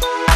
Bye.